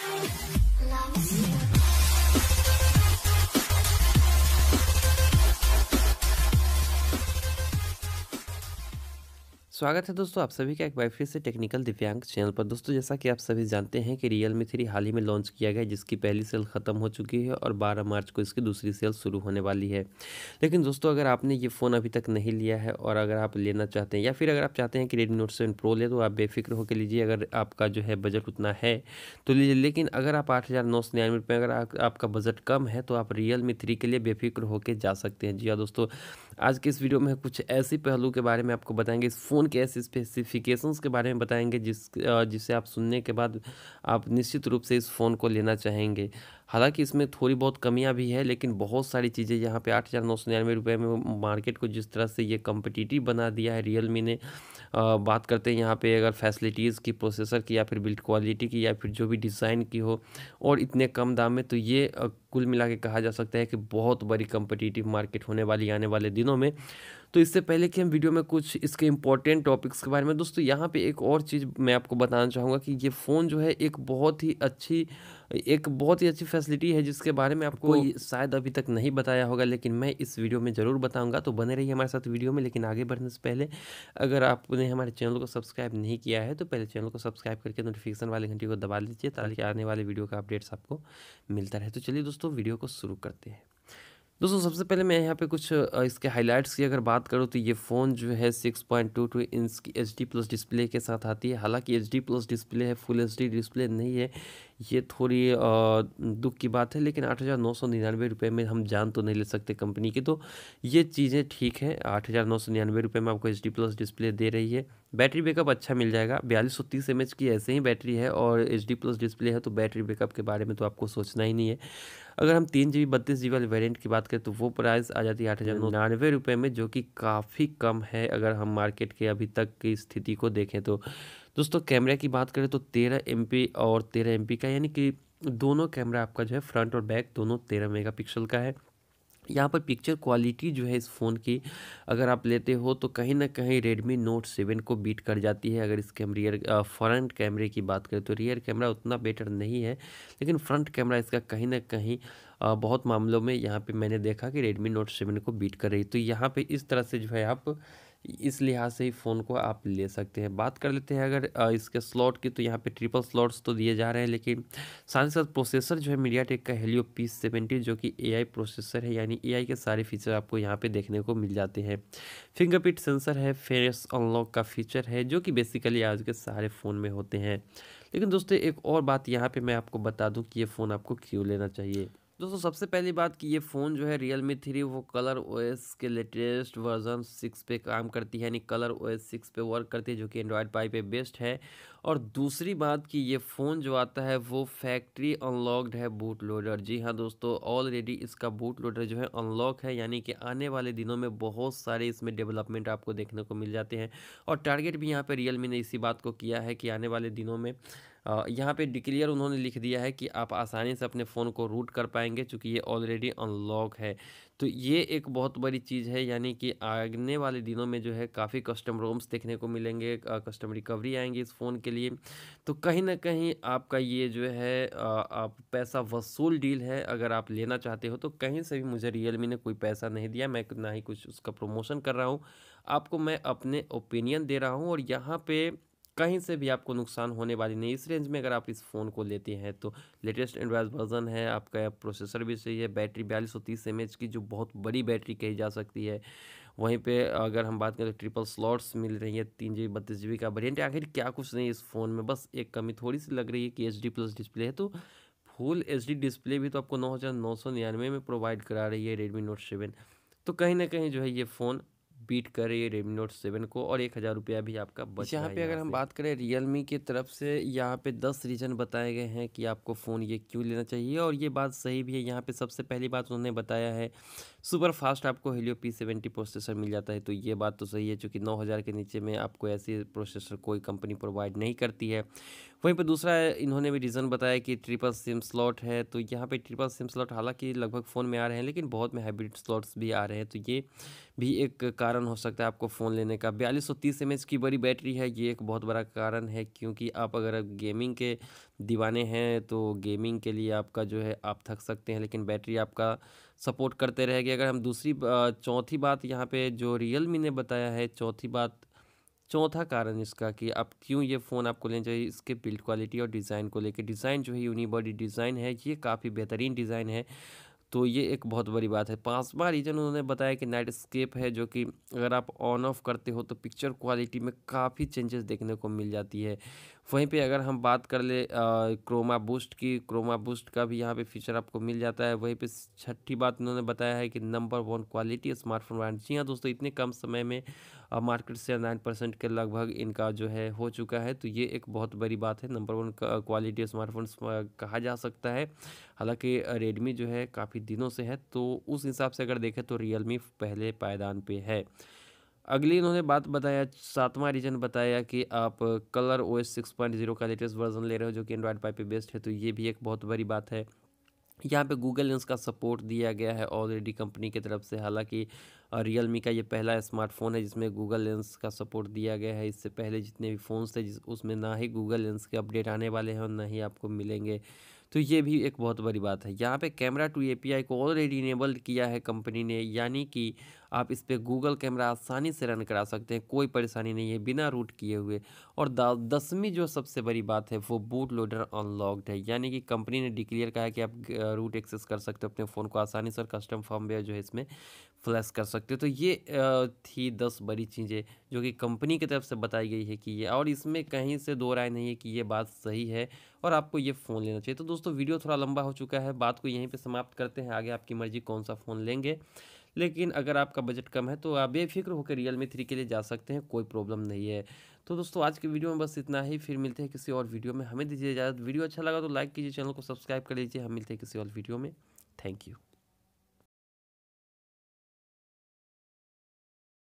Love you. स्वागत है दोस्तों आप सभी का एक बार फिर से टेक्निकल दिव्यांग चैनल पर। दोस्तों, जैसा कि आप सभी जानते हैं कि रियल मी थ्री हाल ही में लॉन्च किया गया जिसकी पहली सेल ख़त्म हो चुकी है और 12 मार्च को इसकी दूसरी सेल शुरू होने वाली है। लेकिन दोस्तों, अगर आपने ये फ़ोन अभी तक नहीं लिया है और अगर आप लेना चाहते हैं या फिर अगर आप चाहते हैं कि रेडमी नोट सेवन प्रो ले तो आप बेफिक्र होकर लीजिए, अगर आपका जो है बजट उतना है तो लीजिए। लेकिन अगर आप आठ हज़ार नौ सौ निन्यानवे रुपये अगर आपका बजट कम है तो आप रियल मी थ्री के लिए बेफिक्र होकर जा सकते हैं। जी हाँ दोस्तों आज के इस वीडियो में कुछ ऐसे पहलू के बारे में आपको बताएँगे, इस फ़ोन के ऐसे स्पेसिफिकेशंस के बारे में बताएँगे, जिस जिसे आप सुनने के बाद आप निश्चित रूप से इस फ़ोन को लेना चाहेंगे। हालाँकि इसमें थोड़ी बहुत कमियाँ भी है, लेकिन बहुत सारी चीज़ें यहाँ पे आठ हज़ार नौ सौ निन्यानवे रुपये में मार्केट को जिस तरह से ये कम्पिटिटिव बना दिया है रियल मी ने बात करते हैं यहाँ पे अगर फैसिलिटीज़ की प्रोसेसर की या फिर बिल्ड क्वालिटी की या फिर जो भी डिज़ाइन की हो, और इतने कम दाम में तो ये कुल मिला के कहा जा सकता है कि बहुत बड़ी कंपिटिटिव मार्केट होने वाली आने वाले दिनों में। तो इससे पहले कि हम वीडियो में कुछ इसके इंपॉर्टेंट टॉपिक्स के बारे में दोस्तों यहाँ पे एक और चीज़ मैं आपको बताना चाहूँगा कि ये फ़ोन जो है एक बहुत ही अच्छी एक बहुत ही अच्छी फैसिलिटी है जिसके बारे में आपको शायद अभी तक नहीं बताया होगा लेकिन मैं इस वीडियो में ज़रूर बताऊँगा। तो बने रहिए हमारे साथ वीडियो में लेकिन आगे बढ़ने से पहले अगर आपने हमारे चैनल को सब्सक्राइब नहीं किया है तो पहले चैनल को सब्सक्राइब करके नोटिफिकेशन वाले घंटे को दबा लीजिए ताकि आने वाले वीडियो का अपडेट्स आपको मिलता रहे। तो चलिए दोस्तों वीडियो को शुरू करते हैं। दोस्तों, सबसे पहले मैं यहाँ पे कुछ इसके हाइलाइट्स की अगर बात करूँ तो ये फ़ोन जो है 6.22 पॉइंट टू टू इंच की एच डी प्लस डिस्प्ले के साथ आती है। हालाँकि एच डी प्लस डिस्प्ले है फुल एच डी डिस्प्ले नहीं है। ये थोड़ी दुख की बात है, लेकिन आठ हज़ार नौ सौ निन्यानवे रुपये में हम जान तो नहीं ले सकते कंपनी की तो ये चीज़ें ठीक है। आठ हज़ार नौ सौ निन्यानवे रुपये में आपको एच डी प्लस डिस्प्ले दे रही है। बैटरी बैकअप अच्छा मिल जाएगा। बयालीस सौ तीस एम एच की ऐसे ही बैटरी है और एच डी प्लस डिस्प्ले है तो बैटरी बैकअप के बारे में तो आपको सोचना ही नहीं है। अगर हम तीन जी बी बत्तीस जी वाले वेरियंट की बात करें तो वो प्राइस आ जाती है आठ हज़ार निन्यानवे रुपये में, जो कि काफ़ी कम है, अगर हम मार्केट के अभी तक की स्थिति को देखें तो। दोस्तों कैमरे की बात करें तो तेरह एम और तेरह एम का यानी कि दोनों कैमरा आपका जो है फ्रंट और बैक दोनों तेरह मेगापिक्सल का है। यहाँ पर पिक्चर क्वालिटी जो है इस फ़ोन की अगर आप लेते हो तो कहीं ना कहीं रेडमी नोट सेवन को बीट कर जाती है। अगर इसके हम रियर फ्रंट कैमरे की बात करें तो रियर कैमरा उतना बेटर नहीं है लेकिन फ्रंट कैमरा इसका कहीं ना कहीं आ, बहुत मामलों में यहाँ पे मैंने देखा कि रेडमी नोट सेवन को बीट कर रही तो यहाँ पे इस तरह से जो है आप इस लिहाज से ही फ़ोन को आप ले सकते हैं। बात कर लेते हैं अगर इसके स्लॉट की तो यहाँ पे ट्रिपल स्लॉट्स तो दिए जा रहे हैं, लेकिन साथ ही साथ प्रोसेसर जो है मीडिया टेक का हेलियो पी सेवेंटी जो कि एआई प्रोसेसर है, यानी एआई के सारे फीचर आपको यहाँ पे देखने को मिल जाते हैं। फिंगरप्रिंट सेंसर है फेस अनलॉक का फीचर है, जो कि बेसिकली आज के सारे फ़ोन में होते हैं। लेकिन दोस्तों, एक और बात यहाँ पर मैं आपको बता दूँ कि ये फ़ोन आपको क्यों लेना चाहिए? दोस्तों, सबसे पहली बात कि ये फ़ोन जो है रियल मी थ्री वो कलर ओएस के लेटेस्ट वर्जन सिक्स पे काम करती है, यानी कलर ओएस सिक्स पे वर्क करती है, जो कि एंड्रॉयड पाई पे बेस्ट है। और दूसरी बात कि ये फ़ोन जो आता है, वो फैक्ट्री अनलॉक्ड है बूट लोडर जी हाँ दोस्तों ऑलरेडी इसका बूट लोडर जो है अनलॉक है, यानी कि आने वाले दिनों में बहुत सारे इसमें डेवलपमेंट आपको देखने को मिल जाते हैं। और टारगेट भी यहाँ पर रियल ने इसी बात को किया है कि आने वाले दिनों में यहाँ पे डिक्लेयर उन्होंने लिख दिया है कि आप आसानी से अपने फ़ोन को रूट कर पाएँगे चूँकि ये ऑलरेडी अनलॉक है। तो ये एक बहुत बड़ी चीज़ है, यानी कि आने वाले दिनों में जो है काफ़ी कस्टम रोम्स देखने को मिलेंगे कस्टम रिकवरी आएँगी इस फ़ोन के लिए। तो कहीं ना कहीं आपका ये जो है आप पैसा वसूल डील है, अगर आप लेना चाहते हो तो कहीं से भी मुझे रियल ने कोई पैसा नहीं दिया, मैं ना ही कुछ उसका प्रमोशन कर रहा हूँ। आपको मैं अपने ओपिनियन दे रहा हूँ और यहाँ पे कहीं से भी आपको नुकसान होने वाली नहीं, इस रेंज में अगर आप इस फ़ोन को लेते हैं तो लेटेस्ट एंड्रॉयड वर्जन है, आपका प्रोसेसर भी सही है बैटरी बयालीस सौ तीस एम की जो बहुत बड़ी बैटरी कही जा सकती है। वहीं पे अगर हम बात करें तो ट्रिपल स्लॉट्स मिल रही है, तीन जी बी बत्तीस जी बी का वेरियंट आखिर क्या कुछ नहीं इस फ़ोन में, बस एक कमी थोड़ी सी लग रही है कि एच डी प्लस डिस्प्ले है तो फुल एच डी डिस्प्ले भी तो आपको नौ हज़ार नौ सौ निन्यानवे में प्रोवाइड करा रही है रेडमी नोट सेवन तो कहीं ना कहीं जो है ये फ़ोन बीट कर रही है रेडमी नोट सेवन को और एक हज़ार रुपया भी आपका बच यहाँ पे अगर हम बात करें रियलमी की तरफ़ से यहाँ पे दस रीज़न बताए गए हैं कि आपको फ़ोन ये क्यों लेना चाहिए और ये बात सही भी है। यहाँ पे सबसे पहली बात उन्होंने बताया है सुपर फास्ट आपको हेलियो पी सेवेंटी प्रोसेसर मिल जाता है तो ये बात तो सही है, चूँकि नौ हज़ार के नीचे में आपको ऐसे प्रोसेसर कोई कंपनी प्रोवाइड नहीं करती है। वहीं पर दूसरा इन्होंने भी रीज़न बताया कि ट्रिपल सिम स्लॉट है तो यहाँ पे ट्रिपल सिम स्लॉट हालाँकि लगभग फ़ोन में आ रहे हैं, लेकिन बहुत में हाइब्रिड स्लॉट्स भी आ रहे हैं तो ये भी एक कारण हो सकता है आपको फ़ोन लेने का। बयालीस सौ तीस एम की बड़ी बैटरी है, ये एक बहुत बड़ा कारण है, क्योंकि आप अगर गेमिंग के दीवाने हैं तो गेमिंग के लिए आपका जो है, आप थक सकते हैं, लेकिन बैटरी आपका सपोर्ट करते रहेगी। अगर हम दूसरी चौथी बात यहाँ पे जो रियल मी ने बताया है, चौथी बात, चौथा कारण इसका कि आप क्यों ये फ़ोन आपको लेना चाहिए, इसके बिल्ड क्वालिटी और डिज़ाइन को लेकर डिज़ाइन जो है, यूनिबॉडी डिज़ाइन है, ये काफ़ी बेहतरीन डिज़ाइन है। तो ये एक बहुत बड़ी बात है। पांचवा रीज़न उन्होंने बताया कि नाइट स्केप है, जो कि अगर आप ऑन ऑफ़ करते हो तो पिक्चर क्वालिटी में काफ़ी चेंजेस देखने को मिल जाती है। वहीं पे अगर हम बात कर ले क्रोमा बूस्ट की, क्रोमा बूस्ट का भी यहाँ पे फीचर आपको मिल जाता है। वहीं पे छठी बात उन्होंने बताया है कि number one quality smartphone brand जी हाँ दोस्तों, इतने कम समय में मार्केट से नाइन परसेंट के लगभग इनका जो है हो चुका है। तो ये एक बहुत बड़ी बात है। नंबर वन क्वालिटी स्मार्टफ़ोन कहा जा सकता है। हालाँकि रेडमी जो है काफ़ी दिनों से है। तो उस हिसाब से अगर देखें तो रियलमी पहले पायदान पर है। अगली इन्होंने बात बताया, सातवां रीजन बताया कि आप Color O S six point zero का लेटेस्ट वर्जन ले रहे हो जो कि एंड्रॉयड पाई पे बेस्ड है तो ये भी एक बहुत बड़ी बात है। यहाँ पे गूगल लेंस का सपोर्ट दिया गया है ऑलरेडी कंपनी की तरफ़ से, हालाँकि रियल मी का ये पहला स्मार्टफ़ोन है जिसमें गूगल लेंस का सपोर्ट दिया गया है। इससे पहले जितने भी फ़ोन्स थे, जिस, उसमें ना ही गूगल लेंस के अपडेट आने वाले हैं और ना ही आपको मिलेंगे। तो ये भी एक बहुत बड़ी बात है। यहाँ पे कैमरा टू एपीआई को ऑलरेडी इनेबल किया है कंपनी ने, यानी कि आप इस पर गूगल कैमरा आसानी से रन करा सकते हैं, कोई परेशानी नहीं है, बिना रूट किए हुए। और दसवीं जो सबसे बड़ी बात है, वो बूट लोडर अनलॉक्ड है, यानी कि कंपनी ने डिक्लेयर कहा है कि आप रूट एक्सेस कर सकते हो, अपने फ़ोन को आसानी से और कस्टम फॉर्मवेयर जो है इसमें फ्लैश कर सकते हो। तो ये थी दस बड़ी चीज़ें, जो कि कंपनी की तरफ़ से बताई गई है कि ये, और इसमें कहीं से दो राय नहीं है कि ये बात सही है और आपको ये फ़ोन लेना चाहिए। तो दोस्तों वीडियो थोड़ा लंबा हो चुका है, बात को यहीं पे समाप्त करते हैं, आगे आपकी मर्ज़ी, कौन सा फ़ोन लेंगे। लेकिन अगर आपका बजट कम है तो आप बेफिक्र होकर रियल मी थ्री के लिए जा सकते हैं, कोई प्रॉब्लम नहीं है। तो दोस्तों, आज की वीडियो में बस इतना ही। फिर मिलते हैं किसी और वीडियो में। हमें दीजिए इजाज़त। वीडियो अच्छा लगा तो लाइक कीजिए, चैनल को सब्सक्राइब कर लीजिए। हम मिलते हैं किसी और वीडियो में। Thank you